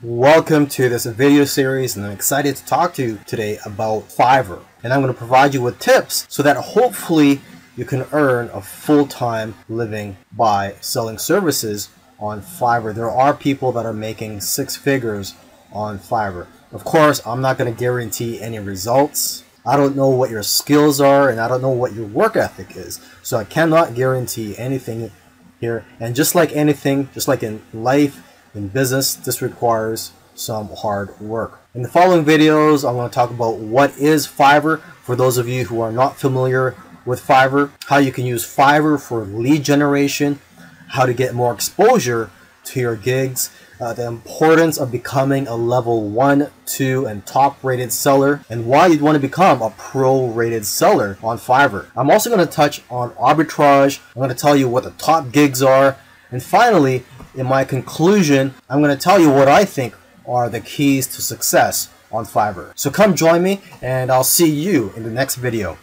Welcome to this video series and I'm excited to talk to you today about Fiverr. And I'm going to provide you with tips so that hopefully you can earn a full-time living by selling services on Fiverr. There are people that are making six figures on Fiverr. Of course, I'm not going to guarantee any results. I don't know what your skills are and I don't know what your work ethic is. So I cannot guarantee anything here. And just like anything, just like in life, in business, this requires some hard work. In the following videos, I'm going to talk about what is Fiverr for those of you who are not familiar with Fiverr, how you can use Fiverr for lead generation, how to get more exposure to your gigs, uh, the importance of becoming a level 1, 2, and top rated seller, and why you'd want to become a pro rated seller on Fiverr. I'm also going to touch on arbitrage. I'm going to tell you what the top gigs are. And finally, in my conclusion, I'm going to tell you what I think are the keys to success on Fiverr. So come join me and I'll see you in the next video.